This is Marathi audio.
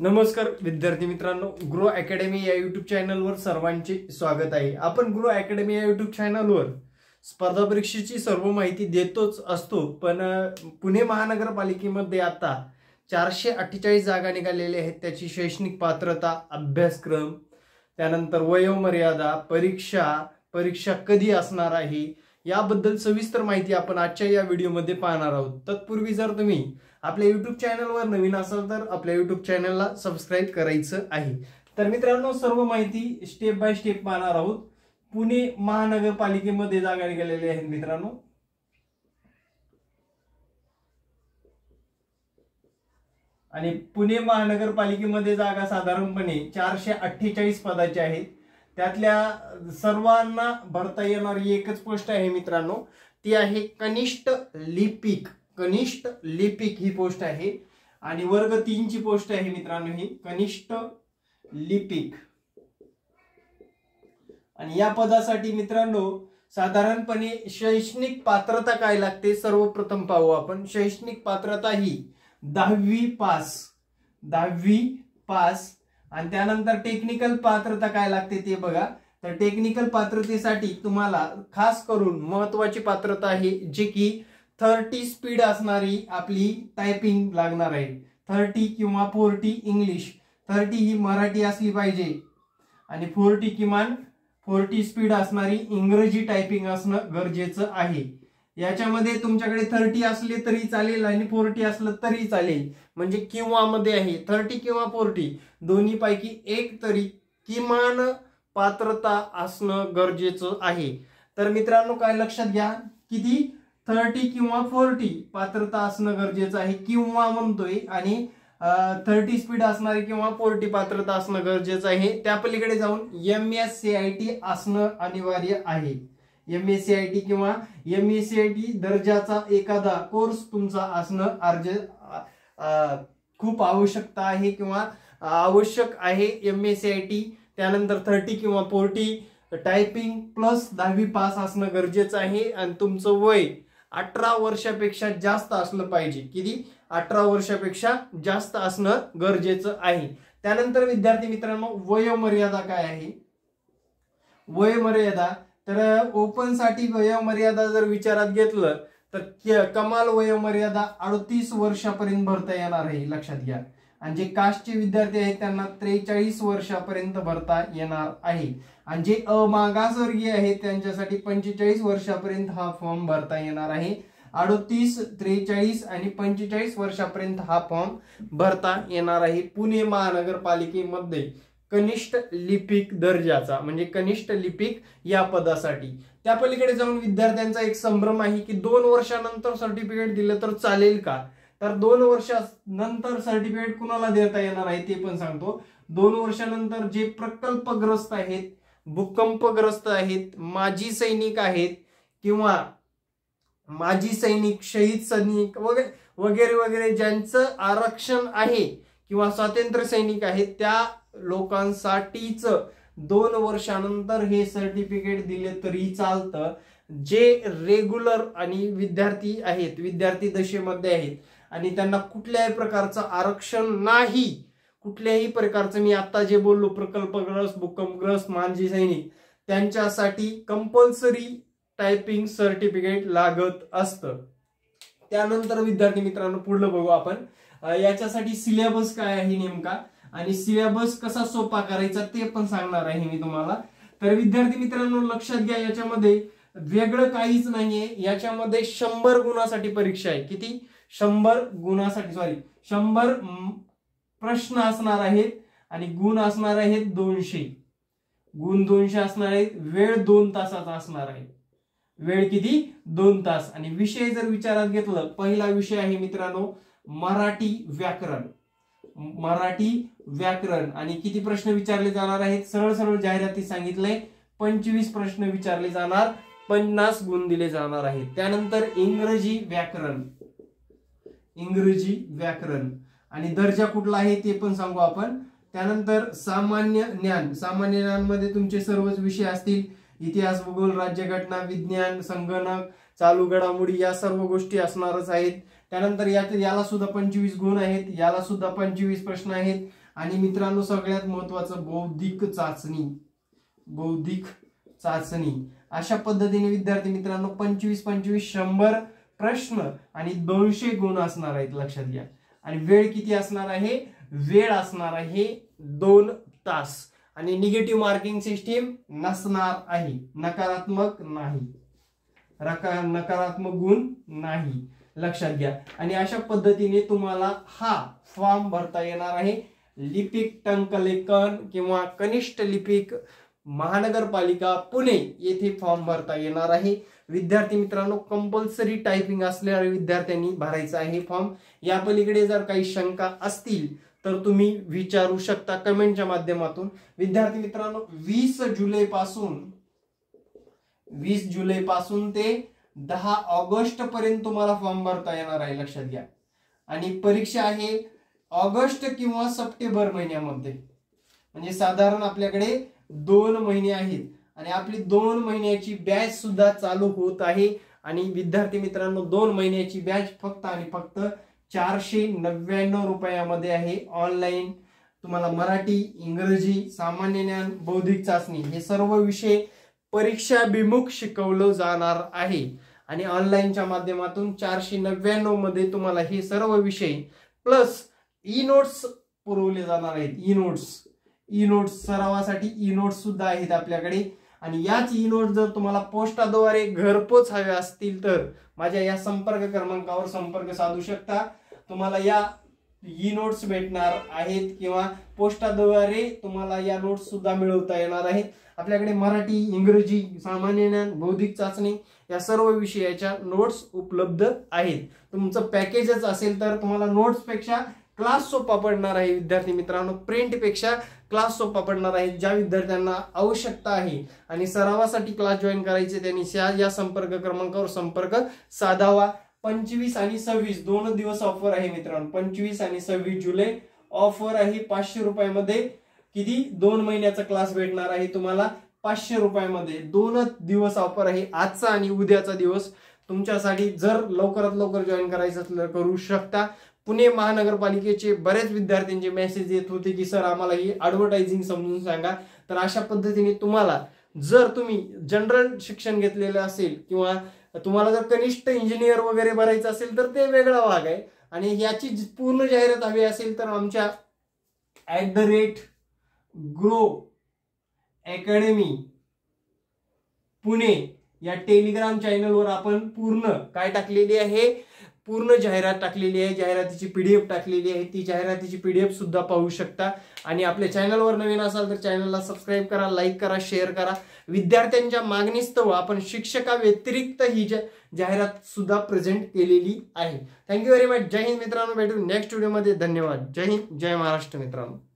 नमस्कार विद्यार्थी मित्रांनो ग्रो अकॅडमी या युट्यूब चॅनलवर सर्वांचे स्वागत आहे. आपण ग्रो अकॅडमी या युट्यूब चॅनलवर स्पर्धा परीक्षेची सर्व माहिती देतोच असतो पण पुणे महानगरपालिकेमध्ये आता चारशे अठ्ठेचाळीस जागा निघालेल्या आहेत त्याची शैक्षणिक पात्रता अभ्यासक्रम त्यानंतर वयोमर्यादा परीक्षा परीक्षा कधी असणार आहे याबद्दल सविस्तर माहिती आपण आजच्या या व्हिडिओमध्ये पाहणार आहोत. तत्पूर्वी जर तुम्ही आपल्या युट्यूब चॅनलवर नवीन असाल तर आपल्या युट्यूब चॅनलला सबस्क्राईब करायचं आहे. तर मित्रांनो सर्व माहिती स्टेप बाय स्टेप पाहणार आहोत. पुणे महानगरपालिकेमध्ये जागा गेलेले आहेत मित्रांनो. आणि पुणे महानगरपालिकेमध्ये जागा साधारणपणे चारशे अठ्ठेचाळीस पदाची आहेत त्यातल्या सर्वांना भरता येणारी एकच पोस्ट आहे मित्रांनो. ती आहे कनिष्ठ लिपिक. कनिष्ठ लिपिक ही पोस्ट आहे. आणि वर्ग तीनची पोस्ट आहे मित्रांनो ही. कनिष्ठ लिपिक. आणि या पदासाठी मित्रांनो साधारणपणे शैक्षणिक पात्रता काय लागते? सर्वप्रथम पाहू आपण. शैक्षणिक पात्रता ही दहावी पास. दहावी पास आणि त्यानंतर टेक्निकल पात्रता काय लागते ते बघा. तर टेक्निकल पात्रतेसाठी तुम्हाला खास करून महत्वाची पात्रता आहे जे की थर्टी स्पीड असणारी आपली टायपिंग लागणार आहे. थर्टी किंवा फोर्टी इंग्लिश थर्टी ही मराठी असली पाहिजे. आणि फोर्टी किमान फोर्टी स्पीड असणारी इंग्रजी टायपिंग असणं गरजेचं आहे. याच्यामध्ये तुमच्याकडे थर्टी असले तरी चालेल आणि फोर्टी असलं तरी चालेल. म्हणजे किंवा मध्ये आहे थर्टी किंवा फोर्टी दोन्ही पैकी एक तरी किमान पात्रता असणं गरजेचं आहे. तर मित्रांनो काय लक्षात घ्या किती? थर्टी किंवा फोर्टी पात्रता असणं गरजेचं आहे किंवा म्हणतोय आणि थर्टी स्पीड असणारी किंवा फोर्टी पात्रता असणं गरजेचं आहे. त्या पलीकडे जाऊन M S C I T असणं अनिवार्य आहे. M S C I T किंवा M S C I T दर्जाचा एखादा कोर्स तुमचा असणं अर्ज खूप आवश्यकता आहे किंवा आवश्यक आहे. M S C I T त्यानंतर थर्टी किंवा फोर्टी टायपिंग प्लस दहावी पास असणं गरजेचं आहे. आणि तुमचं वय अठरा वर्षापेक्षा जास्त असलं पाहिजे. किती? अठरा वर्षापेक्षा जास्त असणं गरजेचं आहे. त्यानंतर विद्यार्थी मित्रांनो वयोमर्यादा काय आहे? वयोमर्यादा तर ओपनसाठी वयोमर्यादा जर विचारात घेतलं तर कमाल वयोमर्यादा अडतीस वर्षापर्यंत भरता येणार आहे लक्षात घ्या. आणि जे कास्टचे विद्यार्थी आहेत त्यांना त्रेचाळीस वर्षापर्यंत भरता येणार आहे. आणि जे अमागासवर्गीय आहेत त्यांच्यासाठी पंचेचाळीस वर्षापर्यंत हा फॉर्म भरता येणार आहे. अडतीस त्रेचाळीस आणि पंचेचाळीस वर्षापर्यंत हा फॉर्म भरता येणार आहे पुणे महानगरपालिकेमध्ये. कनिष्ठ लिपिक दर्जाचा म्हणजे कनिष्ठ लिपिक या पदासाठी. त्या पलीकडे जाऊन विद्यार्थ्यांचा एक संभ्रम आहे की दोन वर्षानंतर सर्टिफिकेट दिलं तर चालेल का? तर दोन वर्षानंतर सर्टिफिकेट कुणाला देता येणार आहे ते पण सांगतो. दोन वर्षानंतर जे प्रकल्पग्रस्त आहेत भूकंपग्रस्त आहेत माजी सैनिक आहेत किंवा माजी सैनिक शहीद सैनिक वगैरे वगैरे वगैरे ज्यांचं आरक्षण आहे किंवा स्वातंत्र्य सैनिक आहेत त्या लोकांसाठीच दोन वर्षानंतर हे सर्टिफिकेट दिले तरी चालतं. जे रेग्युलर आणि विद्यार्थी आहेत विद्यार्थी दशेमध्ये आहेत आणि त्यांना कुठल्याही प्रकारचं आरक्षण नाही. कुठल्याही प्रकारचं मी आता जे बोललो प्रकल्पग्रस्त भूकंपग्रस्त मानजी सैनिक त्यांच्यासाठी कंपल्सरी टायपिंग सर्टिफिकेट लागत असतं. त्यानंतर विद्यार्थी मित्रांनो पुढलं बघू आपण. याच्यासाठी सिलेबस काय आहे नेमका? आणि सिलेबस कसा सोपा करायचा ते पण सांगणार आहे मी तुम्हाला. तर विद्यार्थी मित्रांनो लक्षात घ्या याच्यामध्ये वेगळं काहीच नाहीये. याच्यामध्ये शंभर गुणासाठी परीक्षा आहे. किती? शंभर गुणासाठी सॉरी शंभर प्रश्न असणार आहेत आणि गुण असणार आहेत दोनशे. गुण दोनशे असणार आहेत वेळ दोन तासाचा असणार आहे. वेळ किती? दोन तास. आणि विषय जर विचारात घेतलं पहिला विषय आहे मित्रांनो मराठी व्याकरण. मराठी व्याकरण आणि किती प्रश्न विचारले जाणार आहेत? सरळ सरळ जाहिराती सांगितले. पंचवीस प्रश्न विचारले जाणार. पन्नास गुण दिले जाणार आहेत. त्यानंतर इंग्रजी व्याकरण. इंग्रजी व्याकरण. आणि दर्जा कुठला आहे ते पण सांगू आपण. त्यानंतर सामान्य ज्ञान. सामान्य ज्ञानमध्ये तुमचे सर्वच विषय असतील. इतिहास भूगोल राज्यघटना विज्ञान संगणक चालू घडामोडी या सर्व गोष्टी असणारच आहेत. त्यानंतर यात याला सुद्धा पंचवीस गुण आहेत. याला सुद्धा पंचवीस प्रश्न आहेत. आणि मित्रांनो सगळ्यात महत्वाचं बौद्धिक चाचणी. बौद्धिक चाचणी. अशा पद्धतीने विद्यार्थी मित्रांनो पंचवीस पंचवीस शंभर प्रश्न आणि दोनशे गुण असणार आहेत लक्षात घ्या. आणि वेळ किती असणार आहे? वेळ असणार आहे दोन तास. आणि निगेटिव्ह मार्किंग सिस्टीम नसणार आहे. नकारात्मक नाही. नकारात्मक गुण नाही. लक्षात घ्या. आणि अशा पद्धतीने तुम्हाला हा फॉर्म भरता येणार आहे. लिपिक टंकलेखन किंवा कनिष्ठ लिपिक महानगरपालिका पुणे येथे फॉर्म भरता येणार आहे. विद्यार्थी मित्रांनो कंपल्सरी टायपिंग असलेल्या विद्यार्थ्यांनी भरायचा आहे फॉर्म. या पलीकडे जर काही शंका असतील तर तुम्ही विचारू शकता कमेंटच्या माध्यमातून. विद्यार्थी मित्रांनो वीस जुलैपासून वीस जुलैपासून ते दहा ऑगस्ट पर्यंत तुम्हाला फॉर्म भरता येणार आहे लक्षात घ्या. आणि परीक्षा आहे ऑगस्ट किंवा सप्टेंबर महिन्यामध्ये. म्हणजे साधारण आपल्याकडे दोन महिने आहेत. आणि आपली दोन महिन्याची बॅच सुद्धा चालू होत आहे. आणि विद्यार्थी मित्रांनो दोन महिन्याची बॅच फक्त आणि फक्त चारशे नव्याण्णव रुपयामध्ये आहे ऑनलाईन तुम्हाला मराठी इंग्रजी सामान्य ज्ञान बौद्धिक चाचणी हे सर्व विषय परीक्षाभिमुख शिकवलं जाणार आहे. आणि ऑनलाईनच्या माध्यमातून चारशे नव्याण्णवमध्ये तुम्हाला हे सर्व विषय प्लस ई नोट्स पुरवले जाणार आहेत. ई नोट्स ई नोट्स सरावासाठी ई नोट्स सुद्धा आहेत आपल्याकडे. आणि याच ई नोट्स जर तुम्हाला पोस्टाद्वारे घरपोच हवे असतील तर माझ्या या संपर्क क्रमांकावर संपर्क साधू शकता. तुम्हाला या ई नोट्स भेटणार आहेत किंवा पोस्टाद्वारे तुम्हाला या नोट्स सुद्धा मिळवता येणार आहेत. आपल्याकडे मराठी इंग्रजी सामान्य ज्ञान बौद्धिक चाचणी या सर्व विषयाच्या नोट्स उपलब्ध आहेत. तुमचं पॅकेजच असेल तर तुम्हाला नोट्सपेक्षा क्लास सोपा पडणार आहे विद्यार्थी मित्रांनो. प्रिंटपेक्षा क्लास सोपा पडणार आहे ज्या विद्यार्थ्यांना आवश्यकता आहे. आणि सरावासाठी क्लास जॉईन करायचे त्यांनी या संपर्क क्रमांकावर संपर्क साधावा. पंचवीस आणि सव्वीस दोन दिवस ऑफर आहे मित्रांनो. पंचवीस आणि सव्वीस जुलै ऑफर आहे. पाचशे रुपयामध्ये किती? दोन महिन्याचा क्लास भेटणार आहे तुम्हाला. पाचशे रुपयामध्ये दोनच दिवस ऑफर आहे. आजचा आणि उद्याचा दिवस. तुमच्यासाठी जर लवकरात लवकर जॉईन करायचं असलं करू शकता. पुणे महानगरपालिकेचे बरेच विद्यार्थ्यांचे मेसेज येत होते की सर आम्हाला ही ॲडव्हर्टायझिंग समजून सांगा. तर अशा पद्धतीने तुम्हाला जर तुम्ही जनरल शिक्षण घेतलेलं असेल किंवा तुम्हाला जर कनिष्ठ इंजिनियर वगैरे भरायचं असेल तर ते वेगळा भाग आहे. आणि याची पूर्ण जाहिरात हवी असेल तर आमच्या at the rate grow academy Pune या टेलिग्राम चॅनलवर आपण पूर्ण काय टाकलेली आहे? पूर्ण जाहिरात टाकलेली आहे. जाहिरातीची पीडीएफ टाकलेली आहे. ती जाहिरातीची पीडीएफ सुद्धा पाहू शकता. आणि आपल्या चॅनलवर नवीन असाल तर चॅनलला सबस्क्राईब करा लाईक करा शेअर करा. विद्यार्थ्यांच्या मागणीस्तव आपण शिक्षका व्यतिरिक्त ही जाहिरात सुद्धा प्रेझेंट केलेली आहे. थँक्यू व्हेरी मच जय हिंद मित्रांनो. भेटू नेक्स्ट व्हिडिओमध्ये धन्यवाद. जय हिंद. जय महाराष्ट्र मित्रांनो.